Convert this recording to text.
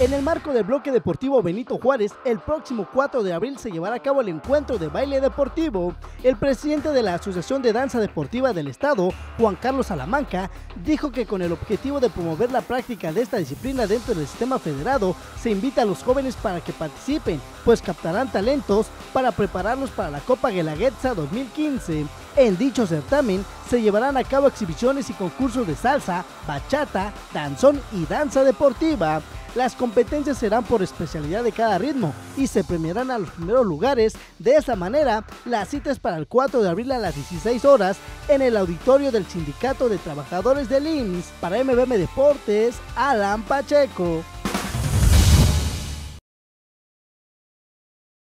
En el marco del bloque deportivo Benito Juárez, el próximo 4 de abril se llevará a cabo el encuentro de baile deportivo. El presidente de la Asociación de Danza Deportiva del Estado, Juan Carlos Salamanca, dijo que con el objetivo de promover la práctica de esta disciplina dentro del sistema federado, se invita a los jóvenes para que participen, pues captarán talentos para prepararlos para la Copa Guelaguetza 2015. En dicho certamen se llevarán a cabo exhibiciones y concursos de salsa, bachata, danzón y danza deportiva. Las competencias serán por especialidad de cada ritmo y se premiarán a los primeros lugares. De esa manera, la cita es para el 4 de abril a las 16 horas en el auditorio del Sindicato de Trabajadores del IMSS. Para MBM Deportes, Alan Pacheco.